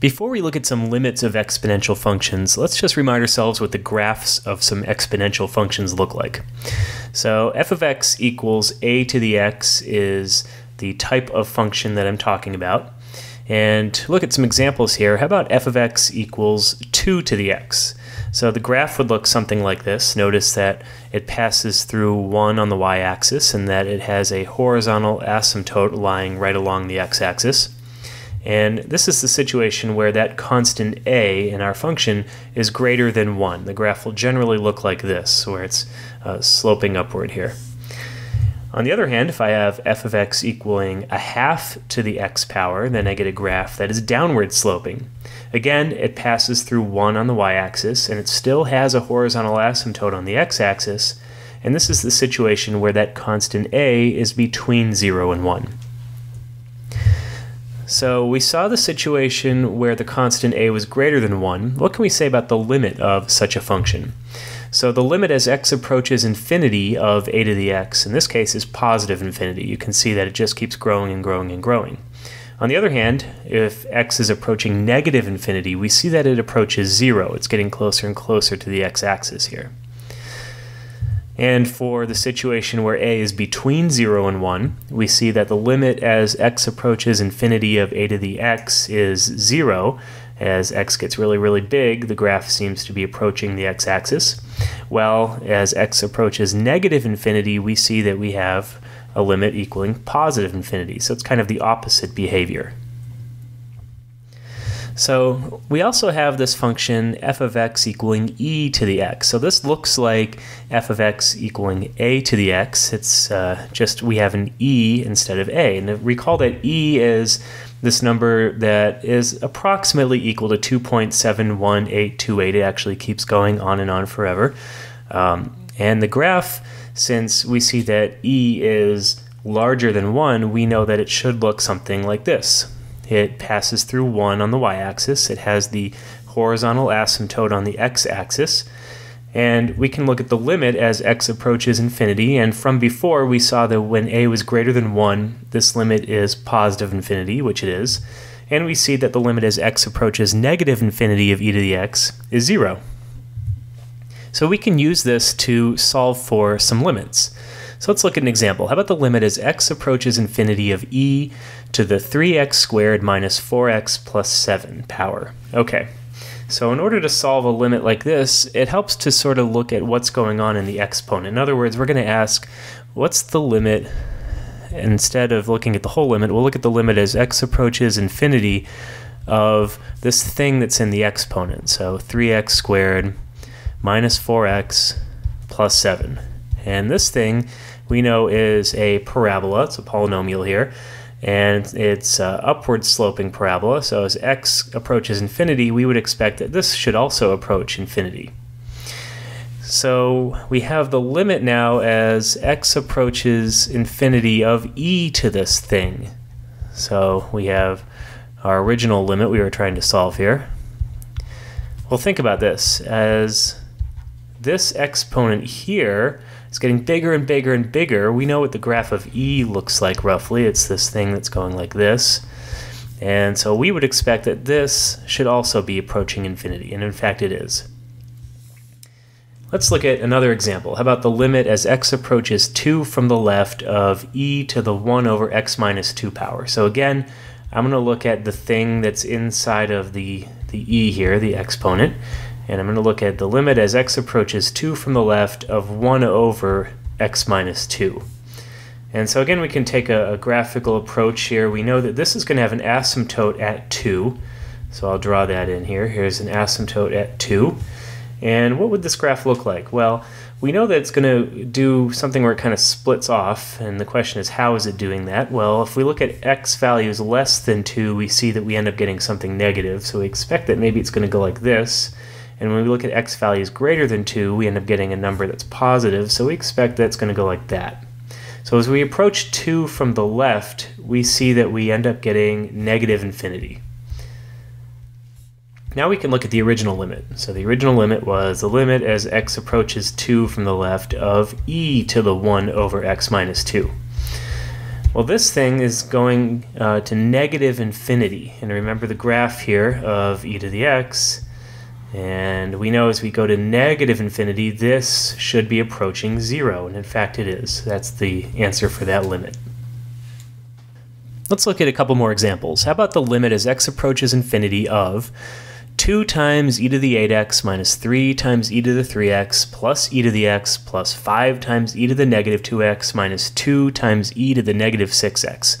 Before we look at some limits of exponential functions, let's just remind ourselves what the graphs of some exponential functions look like. So f of x equals a to the x is the type of function that I'm talking about. And look at some examples here. How about f of x equals 2 to the x? So the graph would look something like this. Notice that it passes through 1 on the y-axis and that it has a horizontal asymptote lying right along the x-axis. And this is the situation where that constant a in our function is greater than 1. The graph will generally look like this, where it's uh, sloping upward here. On the other hand, if I have f of x equaling a half to the x power, then I get a graph that is downward sloping. Again, it passes through 1 on the y-axis, and it still has a horizontal asymptote on the x-axis, and this is the situation where that constant a is between 0 and 1. So we saw the situation where the constant a was greater than 1. What can we say about the limit of such a function? So the limit as x approaches infinity of a to the x, in this case, is positive infinity. You can see that it just keeps growing and growing and growing. On the other hand, if x is approaching negative infinity, we see that it approaches 0. It's getting closer and closer to the x-axis here. And for the situation where a is between 0 and 1, we see that the limit as x approaches infinity of a to the x is 0. As x gets really, really big, the graph seems to be approaching the x-axis. Well, as x approaches negative infinity, we see that we have a limit equaling positive infinity. So it's kind of the opposite behavior. So we also have this function f of x equaling e to the x. So this looks like f of x equaling a to the x. It's uh, just we have an e instead of a. And recall that e is this number that is approximately equal to 2.71828. It actually keeps going on and on forever. Um, and the graph, since we see that e is larger than 1, we know that it should look something like this. It passes through 1 on the y-axis. It has the horizontal asymptote on the x-axis. And we can look at the limit as x approaches infinity. And from before, we saw that when a was greater than 1, this limit is positive infinity, which it is. And we see that the limit as x approaches negative infinity of e to the x is 0. So we can use this to solve for some limits. So let's look at an example. How about the limit as x approaches infinity of e to the 3x squared minus 4x plus 7 power? Okay, so in order to solve a limit like this, it helps to sort of look at what's going on in the exponent. In other words, we're going to ask, what's the limit instead of looking at the whole limit, we'll look at the limit as x approaches infinity of this thing that's in the exponent. So 3x squared minus 4x plus 7. And this thing we know is a parabola. It's a polynomial here. And it's uh, upward sloping parabola. So as x approaches infinity, we would expect that this should also approach infinity. So we have the limit now as x approaches infinity of e to this thing. So we have our original limit we were trying to solve here. Well, think about this. As this exponent here is getting bigger and bigger and bigger. We know what the graph of E looks like roughly. It's this thing that's going like this. And so we would expect that this should also be approaching infinity, and in fact it is. Let's look at another example. How about the limit as x approaches 2 from the left of e to the 1 over x minus 2 power. So again, I'm going to look at the thing that's inside of the, the e here, the exponent, and I'm going to look at the limit as x approaches 2 from the left of 1 over x minus 2. And so again, we can take a, a graphical approach here. We know that this is going to have an asymptote at 2. So I'll draw that in here. Here's an asymptote at 2. And what would this graph look like? Well, we know that it's going to do something where it kind of splits off, and the question is how is it doing that? Well, if we look at x values less than 2, we see that we end up getting something negative, so we expect that maybe it's going to go like this. And when we look at x values greater than 2, we end up getting a number that's positive, so we expect that it's going to go like that. So as we approach 2 from the left, we see that we end up getting negative infinity. Now we can look at the original limit. So the original limit was the limit as x approaches 2 from the left of e to the 1 over x minus 2. Well, this thing is going uh, to negative infinity. And remember the graph here of e to the x. And we know as we go to negative infinity, this should be approaching zero. And in fact, it is. That's the answer for that limit. Let's look at a couple more examples. How about the limit as x approaches infinity of 2 times e to the 8x minus 3 times e to the 3x plus e to the x plus 5 times e to the negative 2x minus 2 times e to the negative 6x.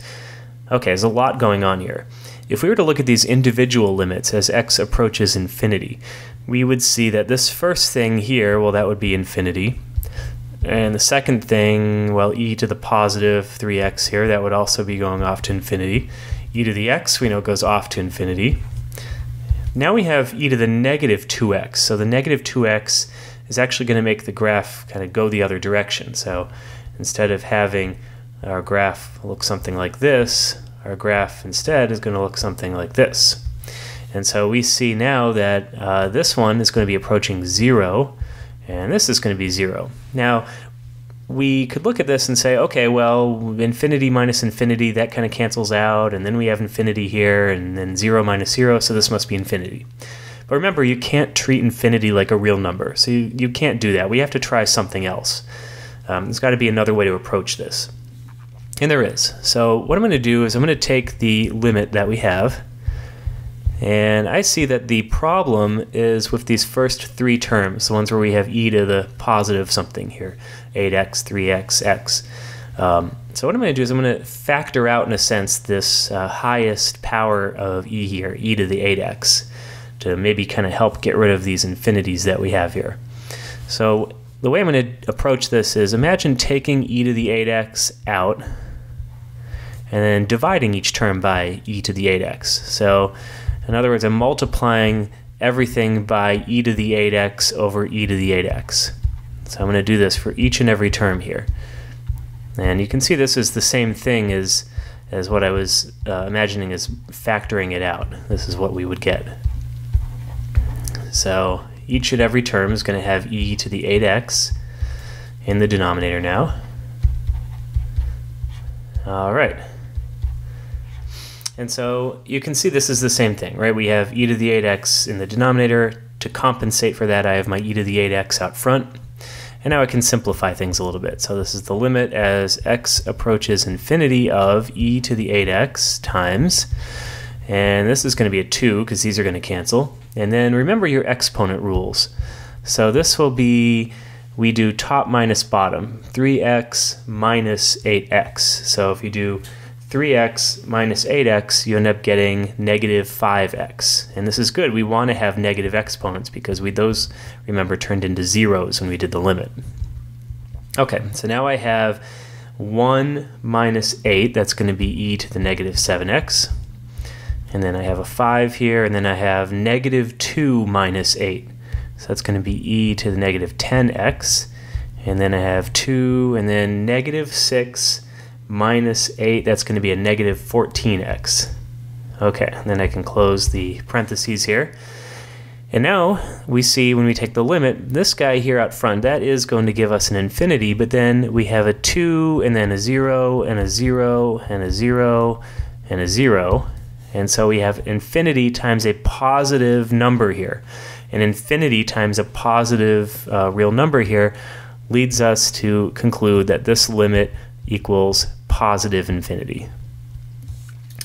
Okay, there's a lot going on here. If we were to look at these individual limits as x approaches infinity, we would see that this first thing here, well, that would be infinity. And the second thing, well, e to the positive 3x here, that would also be going off to infinity. e to the x, we know, goes off to infinity. Now we have e to the negative 2x. So the negative 2x is actually going to make the graph kind of go the other direction. So instead of having our graph look something like this, our graph instead is going to look something like this. And so we see now that uh, this one is going to be approaching 0, and this is going to be 0. Now, we could look at this and say, okay, well, infinity minus infinity, that kind of cancels out, and then we have infinity here, and then 0 minus 0, so this must be infinity. But remember, you can't treat infinity like a real number, so you, you can't do that. We have to try something else. Um, there's got to be another way to approach this. And there is. So what I'm going to do is I'm going to take the limit that we have, and I see that the problem is with these first three terms, the ones where we have e to the positive something here, 8x, 3x, x. Um, so what I'm going to do is I'm going to factor out, in a sense, this uh, highest power of e here, e to the 8x, to maybe kind of help get rid of these infinities that we have here. So the way I'm going to approach this is imagine taking e to the 8x out and then dividing each term by e to the 8x. So in other words, I'm multiplying everything by e to the 8x over e to the 8x. So I'm going to do this for each and every term here. And you can see this is the same thing as, as what I was uh, imagining as factoring it out. This is what we would get. So each and every term is going to have e to the 8x in the denominator now. All right. And so you can see this is the same thing, right? We have e to the 8x in the denominator. To compensate for that, I have my e to the 8x out front. And now I can simplify things a little bit. So this is the limit as x approaches infinity of e to the 8x times, and this is going to be a 2 because these are going to cancel. And then remember your exponent rules. So this will be, we do top minus bottom, 3x minus 8x. So if you do 3x minus 8x, you end up getting negative 5x. And this is good. We want to have negative exponents because we those, remember, turned into zeros when we did the limit. Okay, so now I have 1 minus 8. That's going to be e to the negative 7x. And then I have a 5 here, and then I have negative 2 minus 8. So that's going to be e to the negative 10x. And then I have 2, and then negative 6 minus 8, that's going to be a negative 14x. Okay, then I can close the parentheses here. And now we see when we take the limit, this guy here out front, that is going to give us an infinity, but then we have a 2 and then a 0 and a 0 and a 0 and a 0. And so we have infinity times a positive number here. And infinity times a positive uh, real number here leads us to conclude that this limit equals positive infinity.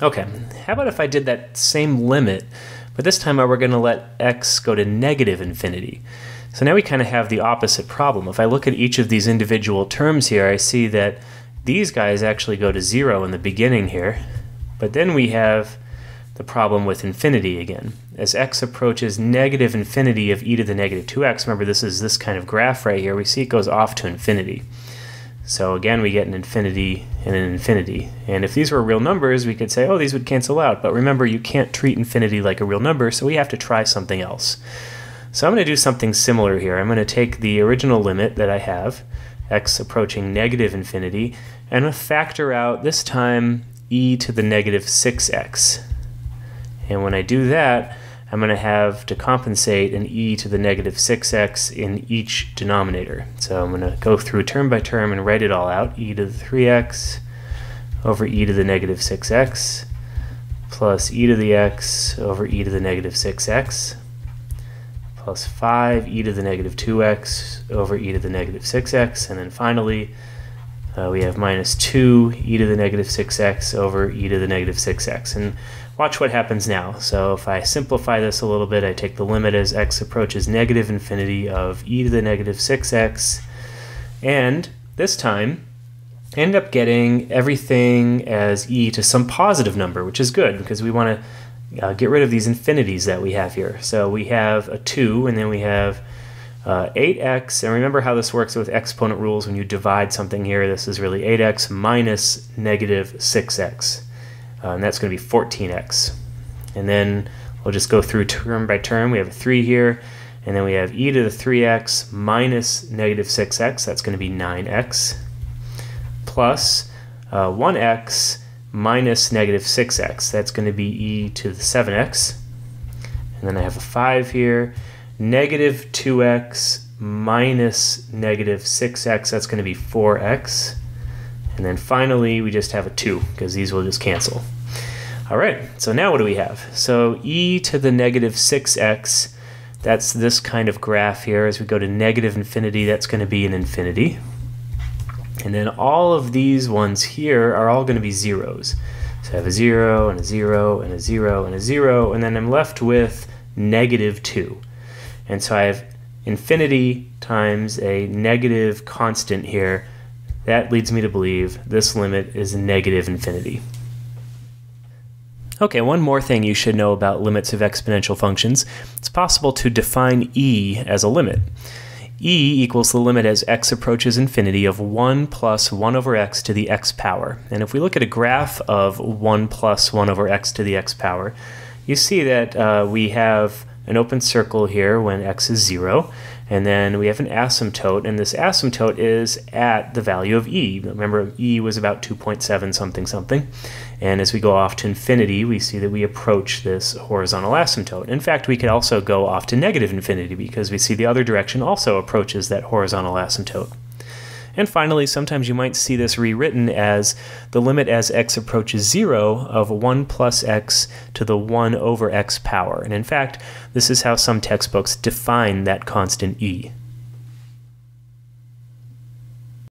Okay, how about if I did that same limit, but this time I were going to let x go to negative infinity. So now we kind of have the opposite problem. If I look at each of these individual terms here, I see that these guys actually go to zero in the beginning here, but then we have the problem with infinity again. As x approaches negative infinity of e to the negative 2x, remember this is this kind of graph right here, we see it goes off to infinity. So again, we get an infinity and an infinity. And if these were real numbers, we could say, oh, these would cancel out. But remember, you can't treat infinity like a real number, so we have to try something else. So I'm going to do something similar here. I'm going to take the original limit that I have, x approaching negative infinity, and factor out, this time, e to the negative 6x. And when I do that, I'm going to have to compensate an e to the negative 6x in each denominator. So I'm going to go through term by term and write it all out. e to the 3x over e to the negative 6x plus e to the x over e to the negative 6x plus 5 e to the negative 2x over e to the negative 6x. And then finally, uh, we have minus 2 e to the negative 6x over e to the negative 6x. And watch what happens now. So if I simplify this a little bit, I take the limit as x approaches negative infinity of e to the negative 6x. And this time, end up getting everything as e to some positive number, which is good because we want to uh, get rid of these infinities that we have here. So we have a 2, and then we have uh, 8x. And remember how this works with exponent rules when you divide something here. This is really 8x minus negative 6x. Uh, and that's going to be 14x. And then we'll just go through term by term. We have a 3 here. And then we have e to the 3x minus negative 6x. That's going to be 9x plus uh, 1x minus negative 6x. That's going to be e to the 7x. And then I have a 5 here. Negative 2x minus negative 6x. That's going to be 4x. And then finally, we just have a 2 because these will just cancel. All right, so now what do we have? So e to the negative 6x, that's this kind of graph here. As we go to negative infinity, that's going to be an infinity. And then all of these ones here are all going to be zeros. So I have a 0 and a 0 and a 0 and a 0, and then I'm left with negative 2. And so I have infinity times a negative constant here. That leads me to believe this limit is negative infinity. Okay, one more thing you should know about limits of exponential functions. It's possible to define e as a limit e equals the limit as x approaches infinity of 1 plus 1 over x to the x power. And if we look at a graph of 1 plus 1 over x to the x power, you see that uh, we have an open circle here when x is 0, and then we have an asymptote, and this asymptote is at the value of e. Remember, e was about 2.7 something something. And as we go off to infinity, we see that we approach this horizontal asymptote. In fact, we could also go off to negative infinity because we see the other direction also approaches that horizontal asymptote. And finally, sometimes you might see this rewritten as the limit as x approaches 0 of 1 plus x to the 1 over x power. And in fact, this is how some textbooks define that constant e.